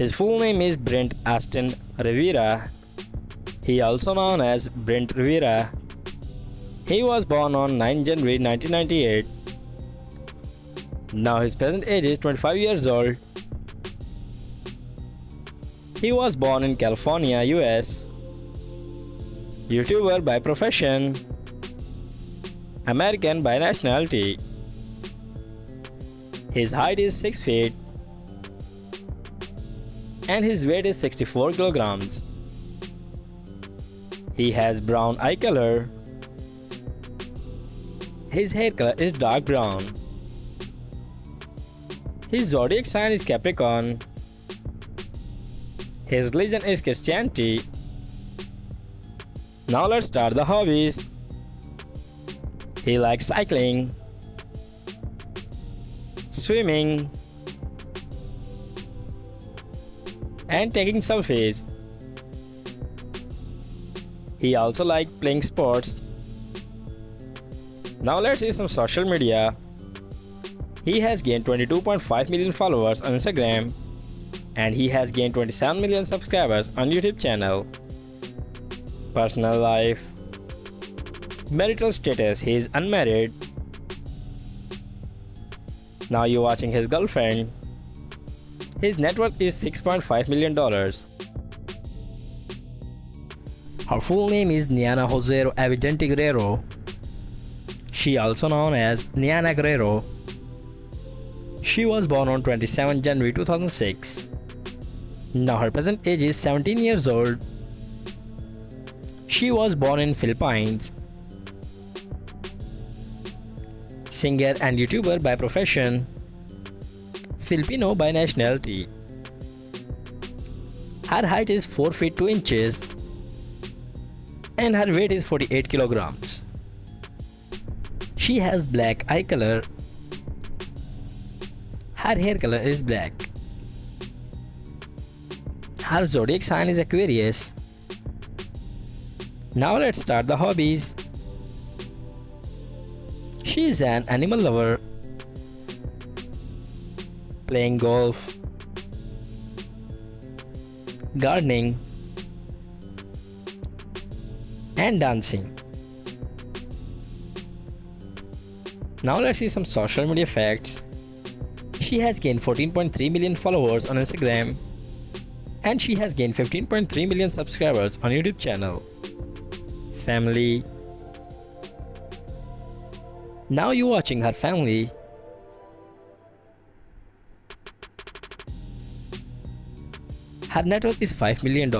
His full name is Brent Aston Rivera. He also known as Brent Rivera. He was born on 9 January 1998. Now his present age is 25 years old. He was born in California, US. YouTuber by profession. American by nationality. His height is 6 feet and his weight is 64 kilograms. He has brown eye color. His hair color is dark brown. His zodiac sign is Capricorn. His religion is Christianity. Now let's start the hobbies. He likes cycling, swimming, and taking selfies. He also likes playing sports. Now let's see some social media. He has gained 22.5 million followers on Instagram and he has gained 27 million subscribers on YouTube channel. Personal life Marital status He is unmarried. Now you're watching his girlfriend. His net worth is $6.5 million. Her full name is Niana Josero Avidente Guerrero. She also known as Niana Guerrero. She was born on 27 January 2006. Now her present age is 17 years old. She was born in Philippines. Singer and YouTuber by profession. Filipino by nationality. Her height is 4 feet 2 inches and her weight is 48 kilograms. She has black eye color. Her hair color is black. Her zodiac sign is Aquarius. Now let's start the hobbies. She is an animal lover playing golf, gardening, and dancing. Now let's see some social media facts. She has gained 14.3 million followers on Instagram and she has gained 15.3 million subscribers on YouTube channel. Family Now you're watching her family Her net worth is $5 million.